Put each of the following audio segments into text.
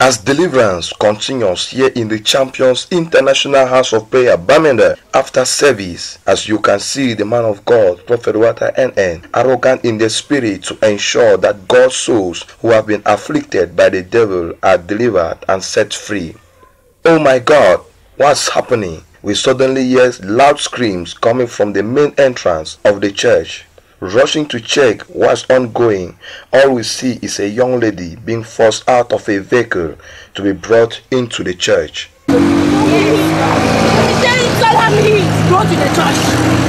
As deliverance continues here in the Champions International House of Prayer, Bamenda, after service, as you can see, the man of God, Prophet Walter NN, arrogant in the spirit to ensure that God's souls who have been afflicted by the devil are delivered and set free. Oh my God, what's happening? We suddenly hear loud screams coming from the main entrance of the church. Rushing to check what's ongoing, all we see is a young lady being forced out of a vehicle to be brought into the church. Go to the church.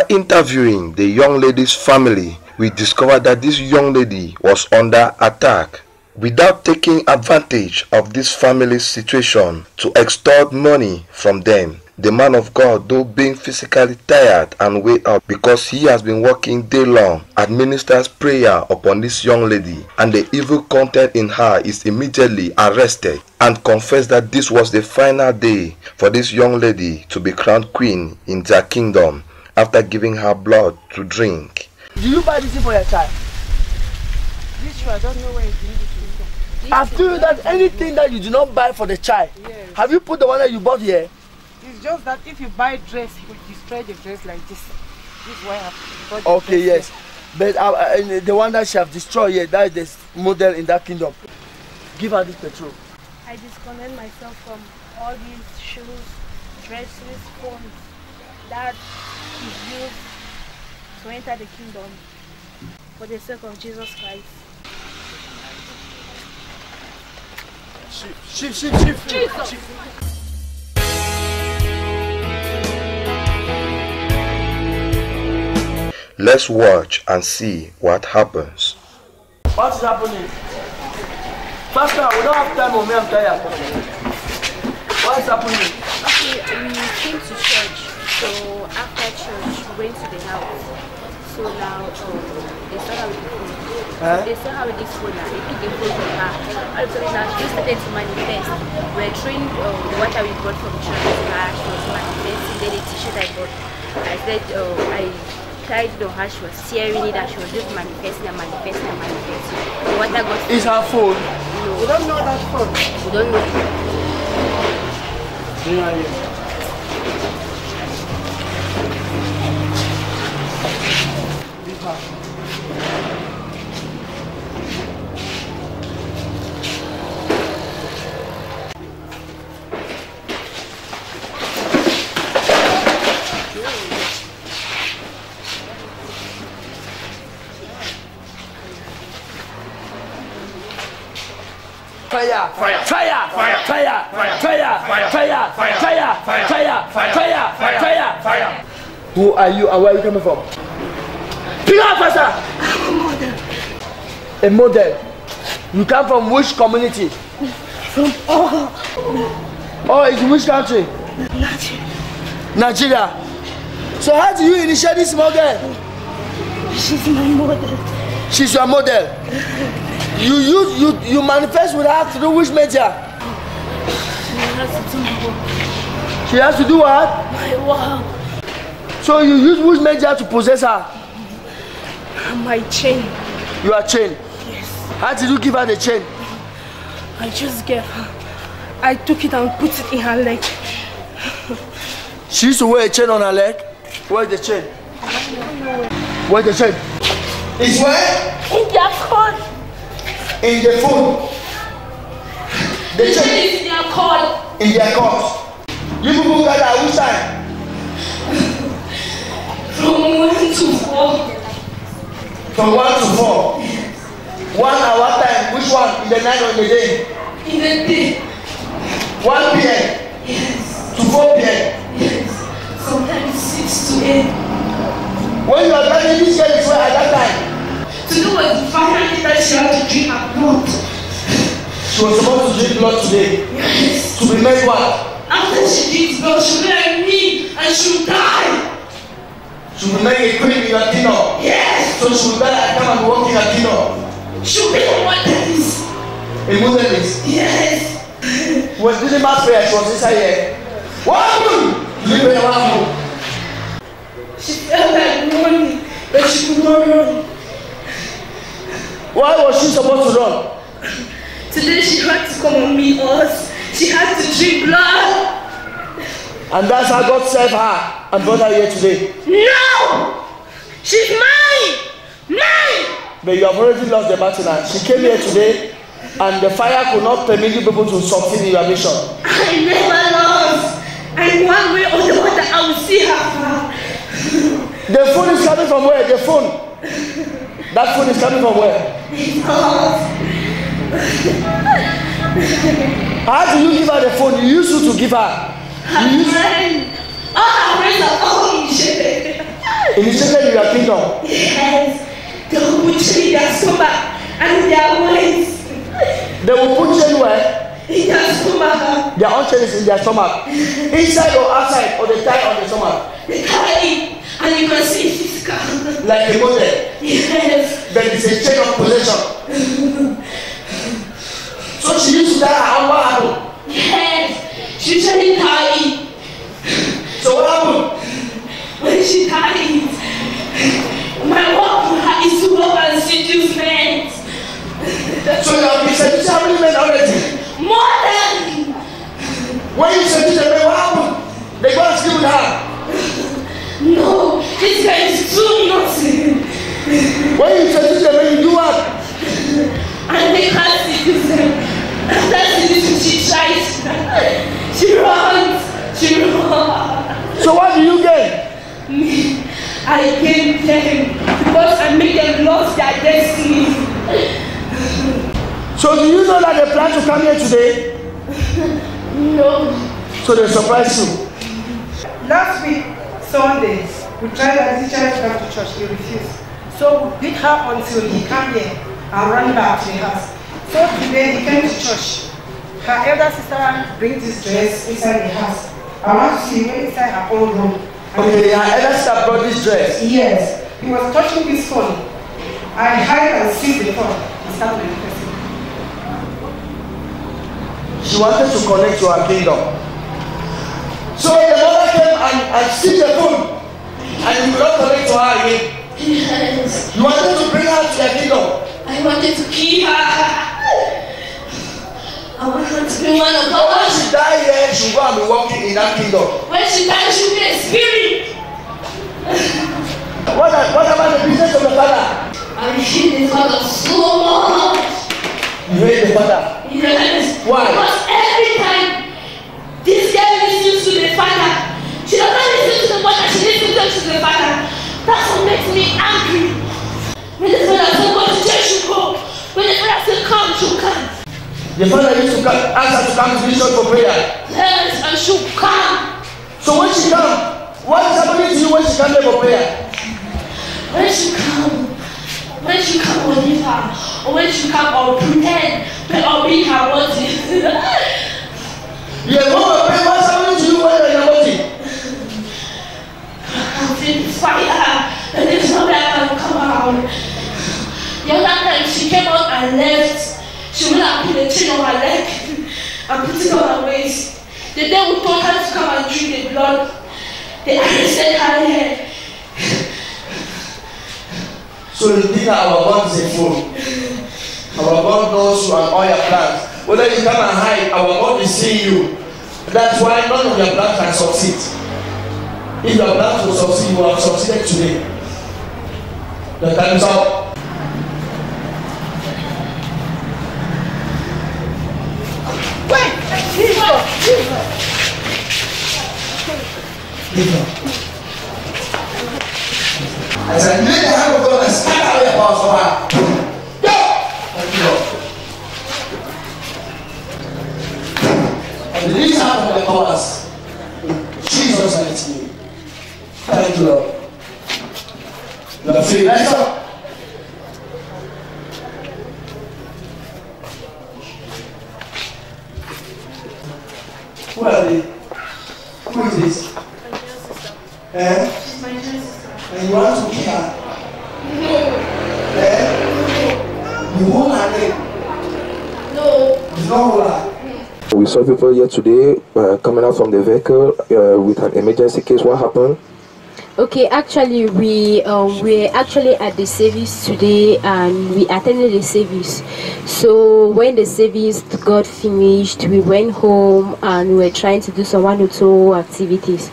After interviewing the young lady's family, we discovered that this young lady was under attack. Without taking advantage of this family's situation to extort money from them, the man of God, though being physically tired and weighed out because he has been working day long, administers prayer upon this young lady, and the evil content in her is immediately arrested and confessed that this was the final day for this young lady to be crowned queen in their kingdom after giving her blood to drink. Do you buy this thing for your child? This shoe, I don't know where you bring it from. I've told you that anything that you do not buy for the child, Yes. have you put the one that you bought here? It's just that if you buy dress, you will destroy the dress like this. This is why I bought Okay, dress yes. But uh, uh, the one that she have destroyed here, that is the model in that kingdom. Give her this petrol. I disconnect myself from all these shoes, dresses, phones that is used to enter the kingdom for the sake of Jesus Christ. Shift, shift, shift. shift. Let's watch and see what happens. What is happening? Pastor, we don't have time, mommy, I'm tired. What is happening? Okay, we came to church, so after church we went to the house. So now um, they started with the phone. Huh? They started with this phone now. They took the phone from her. All of a sudden now she started to manifest. We're throwing um, the water we got from church to her. She was manifesting. Then the t-shirt I got. I said uh, I tried it on her. She was tearing it and she was just manifesting and manifesting and manifesting. The water got It's her phone. You don't know that phone. we don't know. Bring her here. Fire! Fire! Fire! Fire! Fire! Fire! Fire! Fire! Fire! Fire! Fire! Fire! Who are you and where are you coming from? Pick up, faster! A model. You come from which community? From all Oh, it's which country? Nigeria. So how do you initiate this model? she's my mother. She's your model. You use you you manifest with her through which media? She has to do my She has to do what? my work. So you use which media to possess her? My chain. You are chained. Yes. How did you give her the chain? I just gave her. I took it and put it in her leg. She used to wear a chain on her leg. Where's the chain? Where's the chain? It's where? In their court. In the phone. The chain In their court. in their court. You people gather which time? From one to four. From one to four. One hour time. Which one? In the night or in the day? In the day. 1 p.m. to 4 p.m. Sometimes six to eight. When you are driving this girl is where at that time? Today was the final day that she had to drink her blood. She was supposed to drink blood today. Yes. To be made what? After she drinks blood, she'll be like me and she'll die. To be made a queen in kingdom. Yes. So she will die and come and walk in kingdom. She'll be a modernist. A Muslim. Yes. When did mass prayer, she was inside here. What happened? You pray what happened? She felt like running, but she could not run. Why was she supposed to run? Today she had to come and meet us. She had to drink blood. And that's how God saved her and brought her here today. No! She's mine! Mine! But you have already lost the battle now. She came here today and the fire could not permit you people to succeed in your mission. I never lost. And one way or the other, I will see her. The phone is coming from where? The phone. That phone is coming from where? How do you give her the phone? You used to, to give her. Her friend. All her friends are all initiated. Initiated in your kingdom. Yes. They will put you in their stomach and their waist. They will put chain where? In their stomach. Their own chain is in their stomach. Inside or outside or they tie on the stomach. They carry it and you can see it physical. Like a model. Yes. There is a chain of possession. So she used to her own what happened? Yes. She usually carry. So what happened? When she carry my work for her is to go and seduce men. So you have been seducing how many men already? More than When you seduce the men, what happened? They go and sleep with her. no. This guy is too naughty. When you seduce the men, you do what? And they can't seduce them. After seducing, she tries. She runs. She runs. So what do you gain? Me, I gain them because I make them lose their destiny. So do you know that they plan to come here today? No. So they surprise you. Last week, Sunday, we tried to teach her to come to church. He refused. So we beat her until he came here and ran back to the house. So today he came to church. Her elder sister brings this dress inside the house. I want to see went inside her own room. Okay, her elder sister brought this dress. Yes, he was touching this phone. I hide and see the phone and start manifesting. She wanted to connect to her kingdom. So the mother came and, and seized the phone. And you could not connect to her again. Yes. You wanted to bring her to your kingdom. I wanted to kill her. I wanted to be one of But when God. she die here, she will go and be walking in that kingdom. When she died, she'll be a spirit. What, what about the business of the father? I hate the father so much. You come. The father used to come, ask her to come to this church for prayer. Yes, and she'll come. So when she come, what is happening to you when she come here for prayer? When she come, when she come, I'll leave her. Or when she come, I'll pretend I'll be her body. Yeah, when we pray, what's would have put a chain on her leg and put it on her waist. The day we told her to come and drink the blood, they arrested her here. So think that our God is a fool. Our God knows you and all your plans. Whether you come and hide, our God is seeing you. That's why none of your plans can succeed. If your plans will succeed, you will have succeeded today. The time is up. Thank you, Lord. And release her from the powers. In Jesus' mighty name. Thank you, Lord. You are free. Rise up. Who are they? Who is this? Eh? She's my sister. And you want to kill her? No. Eh? You hold her leg? No. You don't hold her? We saw people here today uh, coming out from the vehicle uh, with an emergency case. What happened? Okay, actually, we um, we're actually at the service today, and we attended the service. So when the service got finished, we went home and we were trying to do some one or two activities.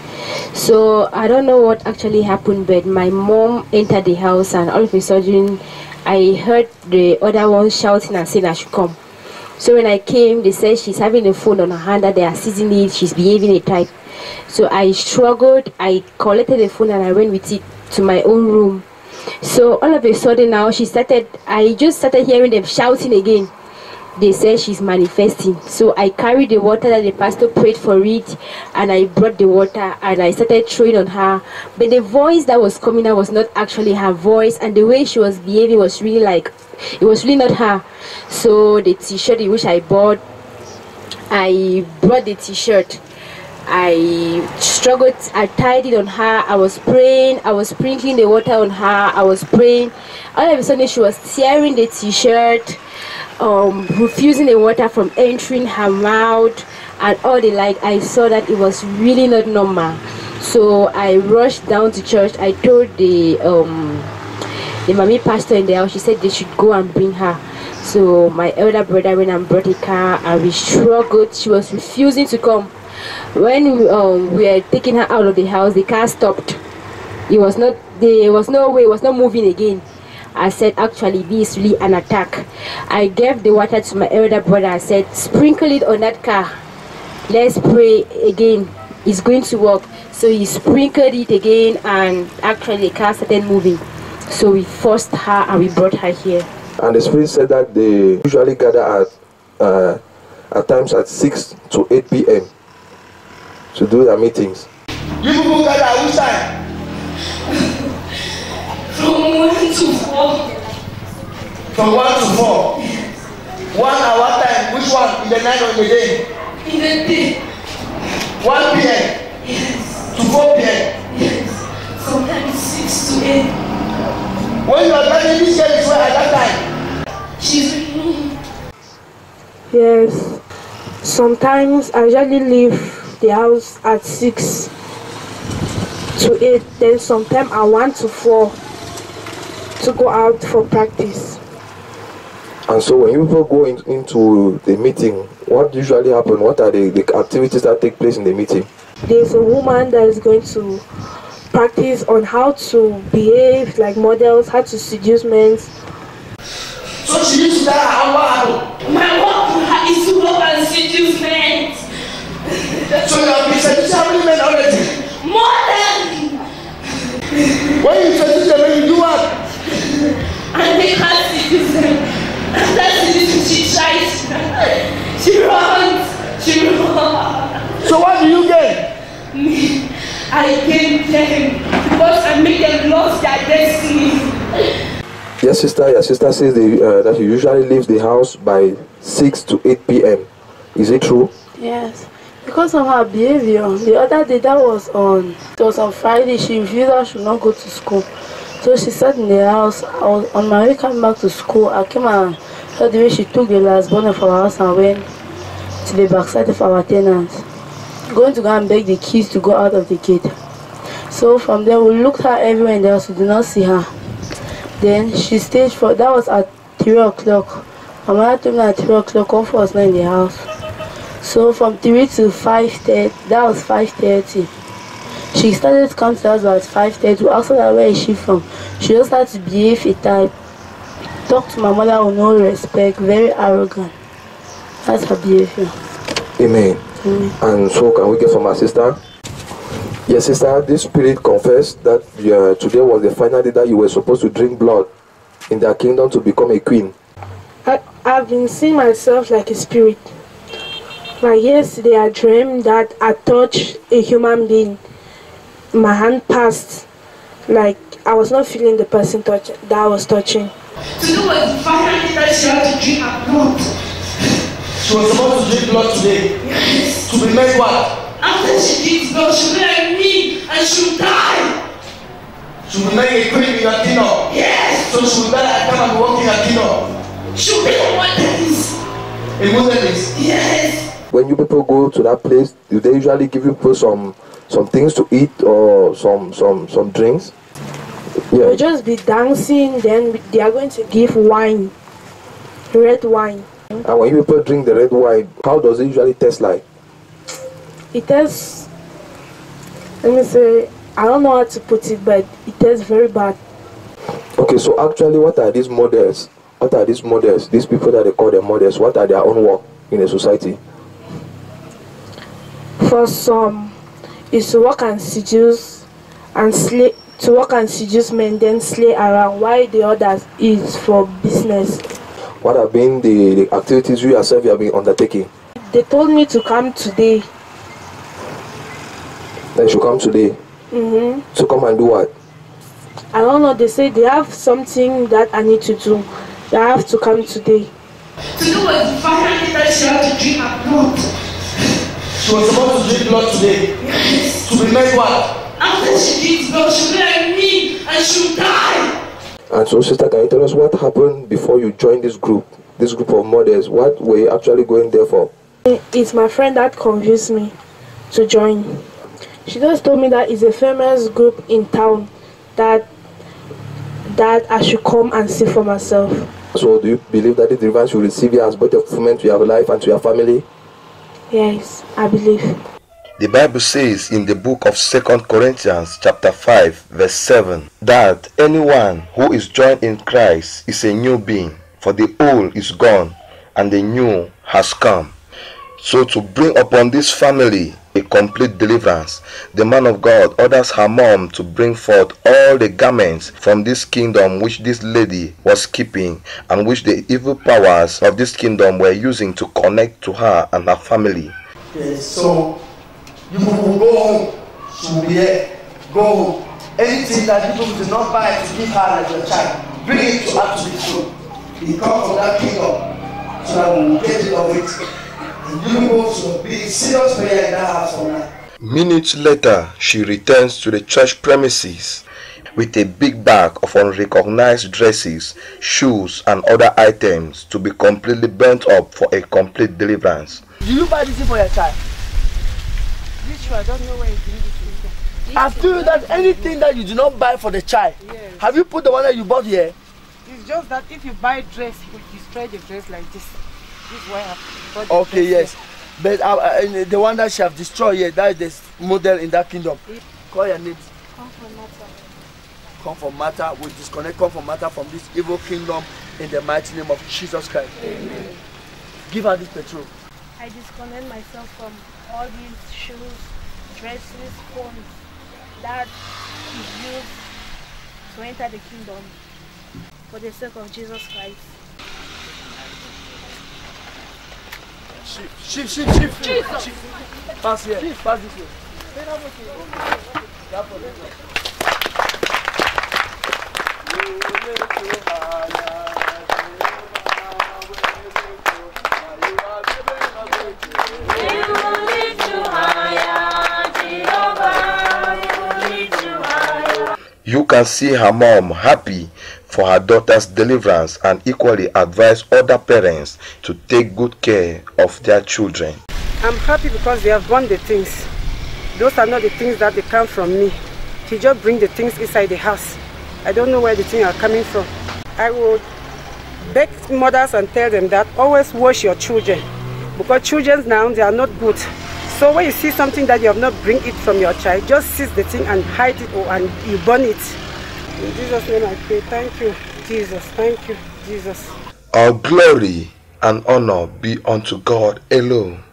So I don't know what actually happened, but my mom entered the house, and all of a sudden, I heard the other one shouting and saying I should come. So when I came, they said she's having a phone on her hand that they are seizing it. She's behaving a type. So I struggled. I collected the phone and I went with it to my own room. So all of a sudden now she started. I just started hearing them shouting again. They said she's manifesting. So I carried the water that the pastor prayed for it, and I brought the water and I started throwing on her. But the voice that was coming out was not actually her voice, and the way she was behaving was really like it was really not her. So the t-shirt which I bought, I brought the t-shirt. I struggled, I tied it on her, I was praying, I was sprinkling the water on her, I was praying. All of a sudden she was tearing the t-shirt, um, refusing the water from entering her mouth and all the like. I saw that it was really not normal. So I rushed down to church. I told the um the mommy pastor in the house, she said they should go and bring her. So my elder brother went and brought a car and we struggled. She was refusing to come. When we, um, we were taking her out of the house, the car stopped. It was not there was no way, it was not moving again. I said actually this is really an attack. I gave the water to my elder brother. I said sprinkle it on that car. Let's pray again. It's going to work. So he sprinkled it again and actually the car started moving. So we forced her and we brought her here. And the spirit said that they usually gather at uh, at times at 6 to 8 p.m. to do their meetings. You people gather which time? From one to four. From one to four. One hour time. Which one? In the night or in the day? In the day. One p.m. Yes. to four p.m. Yes. Sometimes six to eight. When you are driving this girl is where at that time. She's with me. Yes. Sometimes I usually leave the house at six to eight. Then sometimes I 1 to four to go out for practice. And so when you people go in, into the meeting, what usually happen? What are the, the activities that take place in the meeting? There's a woman that is going to practice on how to behave like models, how to seduce men. So she used to tell her how what happened. My work is to work and seduce men. So you have been seducing how many men already? More than. When you seduce them, when you do what? And they can't seduce them. After seducing, she tries. She runs. She runs. So what do you gain? Me, I gain them because I make them lose their destiny. Your sister, your sister says they, uh, that you usually leave the house by 6 to 8 p.m. Is it true? Yes. Because of her behavior. The other day that was on it was on Friday, she refused I should not go to school. So she sat in the house. I was on my way coming back to school. I came and heard the way she took the last born of our house and went to the backside of our tenants. Going to go and beg the kids to go out of the gate. So from there we looked her everywhere in the house, we did not see her. Then she stayed for that was at three o'clock. My mother told me at three o'clock one was not in the house. So from three to five thirty that was five thirty. She started to come to us at five thirty. We asked her where is she from. She just started to behave a type. Talk to my mother with no respect, very arrogant. That's her behavior. Amen. And so can we get from our sister? Yes, sister, this spirit confessed that uh, today was the final day that you were supposed to drink blood in their kingdom to become a queen. I, I've been seeing myself like a spirit. Like yesterday, I dreamed that I touched a human being. My hand passed, like I was not feeling the person touch that I was touching. Today was the final day that she had to drink her blood. She was supposed to drink blood today. Yes. To be made what? After she drinks blood, she'll be like me and she'll die. She will make a queen in your kingdom. Yes. So she will die and come and walk in your kingdom. She'll be the one that is. In wilderness. Yes. When you people go to that place, do they usually give you people some some things to eat or some some some drinks? Yeah. We'll just be dancing, then they are going to give wine, red wine. And when you people drink the red wine, how does it usually taste like? It tastes, let me say, I don't know how to put it, but it tastes very bad. Okay, so actually, what are these models? What are these models? These people that they call them models. What are their own work in the society? For some, is to work and seduce and slay, to work and seduce men, then slay around. While the others is for business. What have been the, the activities you yourself have been undertaking? They told me to come today. They should come today. hmm To come and do what? I don't know. They say they have something that I need to do. That I have to come today. To do with finally that she had to drink her blood. She was to drink blood today. Yes. To be made what? After she gives blood, she'll be like me and she'll die. And so, sister, can you tell us what happened before you joined this group, this group of mothers? What were you actually going there for? It's my friend that convinced me to join. She just told me that it's a famous group in town that that I should come and see for myself. So, do you believe that the deliverance will receive you as both a fulfillment to your life and to your family? Yes, I believe. The Bible says in the book of Second Corinthians chapter 5 verse 7 that anyone who is joined in Christ is a new being for the old is gone and the new has come. So to bring upon this family a complete deliverance, the man of God orders her mom to bring forth all the garments from this kingdom which this lady was keeping and which the evil powers of this kingdom were using to connect to her and her family. Yes, so you will go home. She will be here. Go home. Anything that people did not buy to give her as your child, bring it to her to be true. It comes from that kingdom. So that we will get rid of it. And you people should be serious prayer in that house for now. Minutes later, she returns to the church premises with a big bag of unrecognized dresses, shoes, and other items to be completely burnt up for a complete deliverance. Do you buy this for your child? This shoe, I don't know where you bring this from. I've told you that anything that you do not buy for the child, Yes. have you put the one that you bought here? It's just that if you buy dress, you destroy the dress like this. This is why I bought Okay, yes. But uh, uh, and the one that she have destroyed here, that is the model in that kingdom. Call your names. Come from matter. We disconnect come from matter from this evil kingdom in the mighty name of Jesus Christ. Amen. Give her this petrol. I disconnect myself from all these shoes, dresses, phones that is used to enter the kingdom for the sake of Jesus Christ. Shift, shift, shift. Jesus. Shift. Pass here. Pass this way. That for You can see her mom happy for her daughter's deliverance and equally advise other parents to take good care of their children. I'm happy because they have won the things. Those are not the things that they come from me. He just bring the things inside the house. I don't know where the things are coming from. I will beg mothers and tell them that always wash your children because children now they are not good. So when you see something that you have not bring it from your child, just seize the thing and hide it or and you burn it. In Jesus' name I pray. Thank you, Jesus. Thank you, Jesus. All glory and honor be unto God alone.